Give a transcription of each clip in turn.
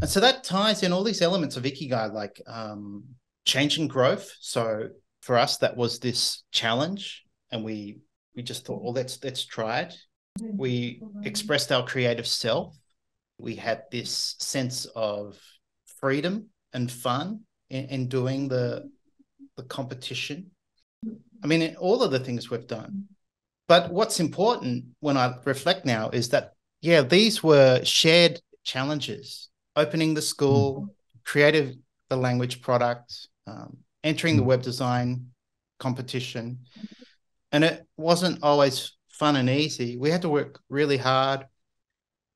And so that ties in all these elements of Ikigai, like um, change and growth. So for us, that was this challenge, and we we just thought, well, let's let's try it. We expressed our creative self. We had this sense of freedom and fun in, in doing the the competition. I mean, all of the things we've done. But what's important when I reflect now is that, yeah, these were shared challenges opening the school, creative the language product, um, entering the web design competition. And it wasn't always fun and easy. We had to work really hard.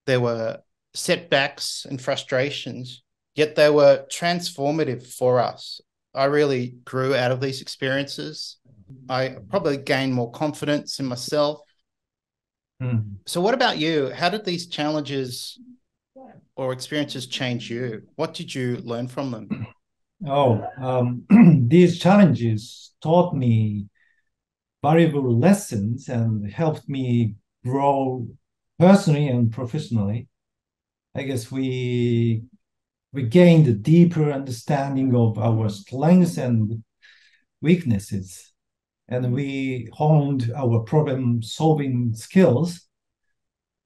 There were setbacks and frustrations, yet they were transformative for us. I really grew out of these experiences. I probably gained more confidence in myself. Mm. So, what about you? How did these challenges or experiences change you? What did you learn from them? Oh, um, these challenges taught me valuable lessons and helped me grow personally and professionally. I guess we we gained a deeper understanding of our strengths and weaknesses, and we honed our problem solving skills.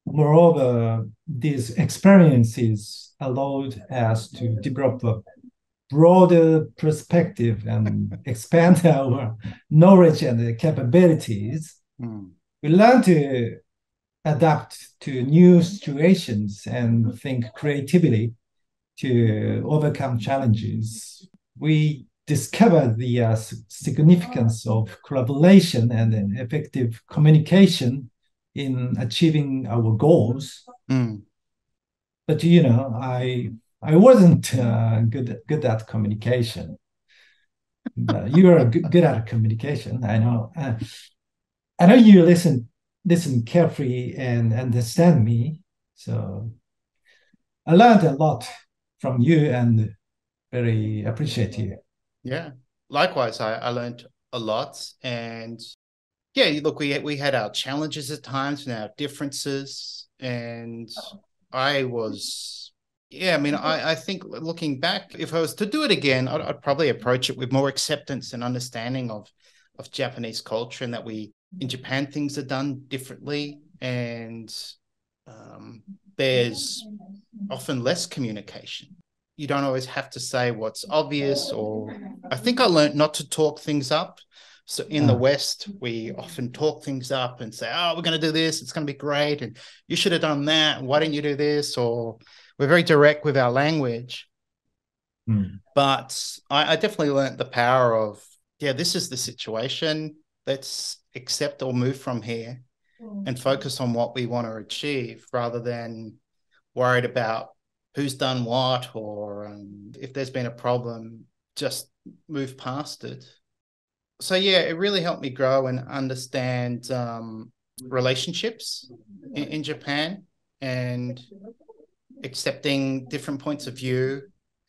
Moreover, these experiences allowed us to develop a broader perspective and expand our knowledge and capabilities. Mm. We learn to adapt to new situations and think creatively to overcome challenges. We discover the uh, significance of collaboration and an effective communication in achieving our goals. Mm. But you know, I I wasn't uh, good good at communication. But you are good, good at communication. I know. Uh, I know you listen listen carefully and understand me. So I learned a lot from you and very appreciate you. Yeah. Likewise, I, I learned a lot. And yeah, look, we we had our challenges at times and our differences. And I was yeah, I mean, I, I think looking back, if I was to do it again, I'd, I'd probably approach it with more acceptance and understanding of of Japanese culture and that we in Japan things are done differently and um, there's often less communication. You don't always have to say what's obvious, or I think I learned not to talk things up. So in the West, we often talk things up and say, "Oh, we're going to do this. It's going to be great, and you should have done that. Why didn't you do this?" Or we're very direct with our language. Mm. But I, I definitely learned the power of, yeah, this is the situation. Let's accept or move from here and focus on what we want to achieve rather than worried about who's done what or um, if there's been a problem, just move past it. So, yeah, it really helped me grow and understand um, relationships in, in Japan and accepting different points of view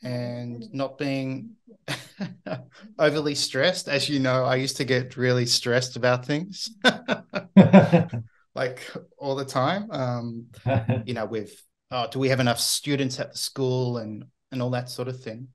and not being overly stressed. As you know, I used to get really stressed about things, like all the time. Um, you know, with oh, do we have enough students at the school and and all that sort of thing.